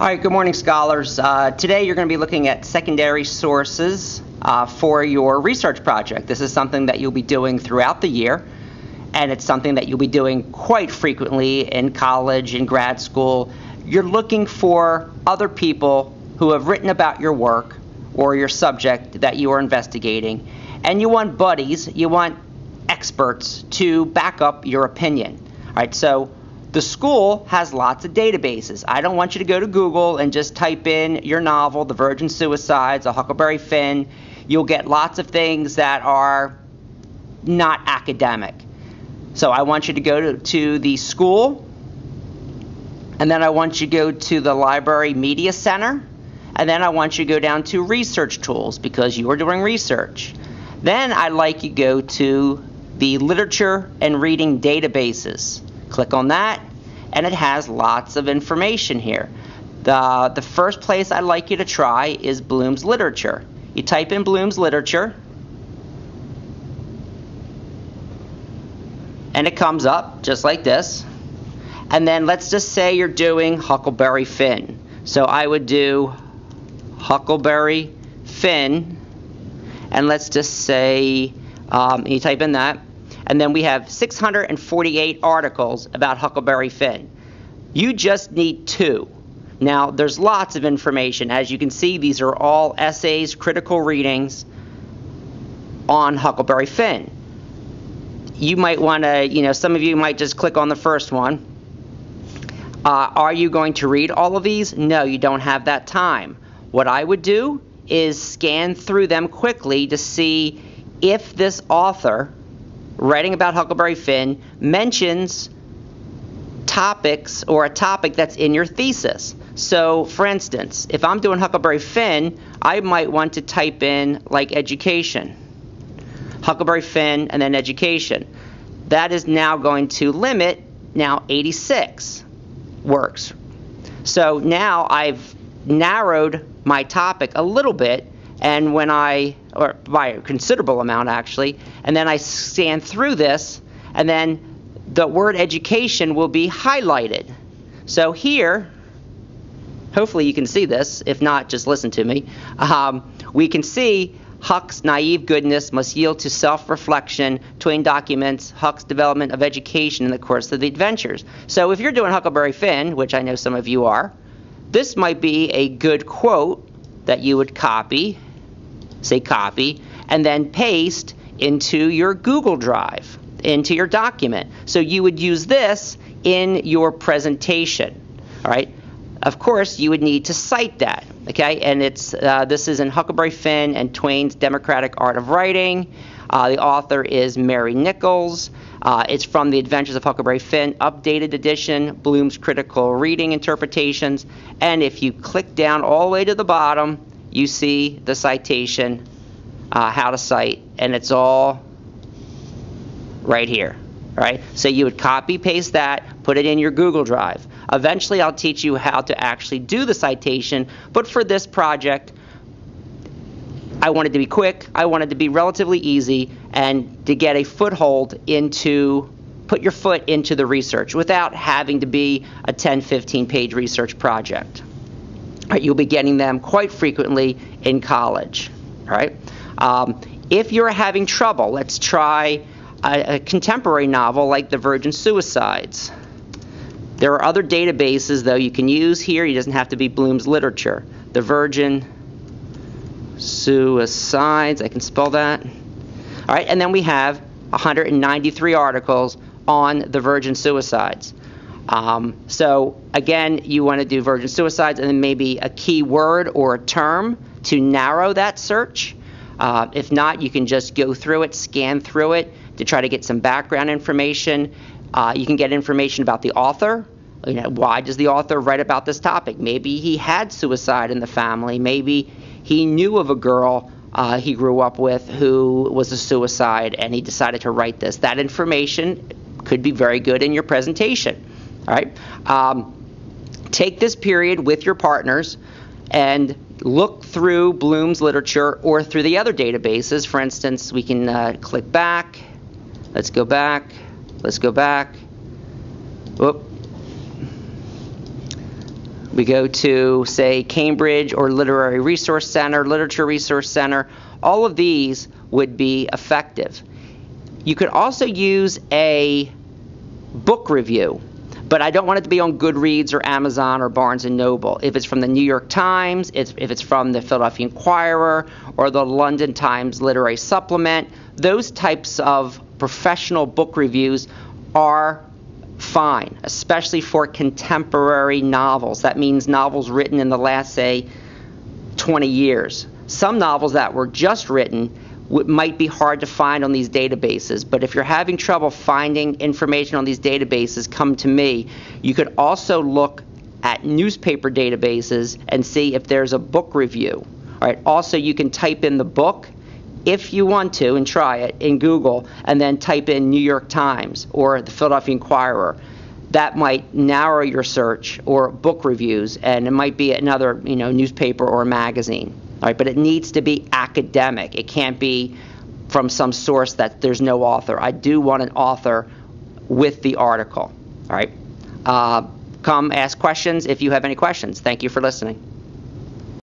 All right, good morning, scholars. Uh, today you're going to be looking at secondary sources uh, for your research project. This is something that you'll be doing throughout the year, and it's something that you'll be doing quite frequently in college, in grad school. You're looking for other people who have written about your work or your subject that you are investigating, and you want buddies, you want experts to back up your opinion. All right, so the school has lots of databases. I don't want you to go to Google and just type in your novel, The Virgin Suicides, A Huckleberry Finn. You'll get lots of things that are not academic. So I want you to go to, to the school, and then I want you to go to the Library Media Center, and then I want you to go down to Research Tools because you are doing research. Then I'd like you to go to the Literature and Reading Databases. Click on that, and it has lots of information here. The, the first place I'd like you to try is Bloom's Literature. You type in Bloom's Literature, and it comes up just like this. And then let's just say you're doing Huckleberry Finn. So I would do Huckleberry Finn, and let's just say um, you type in that, and then we have 648 articles about Huckleberry Finn. You just need two. Now, there's lots of information. As you can see, these are all essays, critical readings on Huckleberry Finn. You might want to, you know, some of you might just click on the first one. Uh, are you going to read all of these? No, you don't have that time. What I would do is scan through them quickly to see if this author writing about Huckleberry Finn mentions topics or a topic that's in your thesis. So, for instance, if I'm doing Huckleberry Finn, I might want to type in like education. Huckleberry Finn and then education. That is now going to limit now 86 works. So now I've narrowed my topic a little bit and when I, or by a considerable amount actually, and then I scan through this, and then the word education will be highlighted. So here, hopefully you can see this. If not, just listen to me. Um, we can see Huck's naive goodness must yield to self reflection. Twain documents Huck's development of education in the course of the adventures. So if you're doing Huckleberry Finn, which I know some of you are, this might be a good quote that you would copy say copy, and then paste into your Google Drive, into your document. So you would use this in your presentation. All right. Of course, you would need to cite that. Okay, and it's uh, this is in Huckleberry Finn and Twain's Democratic Art of Writing. Uh, the author is Mary Nichols. Uh, it's from The Adventures of Huckleberry Finn, updated edition, Bloom's Critical Reading Interpretations. And if you click down all the way to the bottom, you see the citation, uh, how to cite, and it's all right here. Right? So you would copy paste that, put it in your Google Drive. Eventually, I'll teach you how to actually do the citation, but for this project, I wanted to be quick, I wanted to be relatively easy, and to get a foothold into put your foot into the research without having to be a 10, 15 page research project. You'll be getting them quite frequently in college. Right? Um, if you're having trouble, let's try a, a contemporary novel like The Virgin Suicides. There are other databases, though, you can use here. It doesn't have to be Bloom's Literature. The Virgin Suicides, I can spell that. All right, and then we have 193 articles on the Virgin Suicides. Um, so again, you want to do virgin suicides and then maybe a key word or a term to narrow that search. Uh, if not, you can just go through it, scan through it to try to get some background information. Uh, you can get information about the author. You know, why does the author write about this topic? Maybe he had suicide in the family. Maybe he knew of a girl uh, he grew up with who was a suicide and he decided to write this. That information could be very good in your presentation. All right. Um, take this period with your partners and look through Bloom's literature or through the other databases. For instance, we can uh, click back. Let's go back. Let's go back. Whoop. We go to, say, Cambridge or Literary Resource Center, Literature Resource Center. All of these would be effective. You could also use a book review, but I don't want it to be on Goodreads or Amazon or Barnes and Noble. If it's from the New York Times, it's, if it's from the Philadelphia Inquirer or the London Times Literary Supplement, those types of professional book reviews are fine, especially for contemporary novels. That means novels written in the last, say, 20 years. Some novels that were just written might be hard to find on these databases, but if you're having trouble finding information on these databases, come to me. You could also look at newspaper databases and see if there's a book review. All right. Also, you can type in the book if you want to and try it in Google and then type in New York Times or the Philadelphia Inquirer. That might narrow your search or book reviews, and it might be another you know newspaper or magazine. All right, but it needs to be academic. It can't be from some source that there's no author. I do want an author with the article. All right. Uh, come ask questions if you have any questions. Thank you for listening.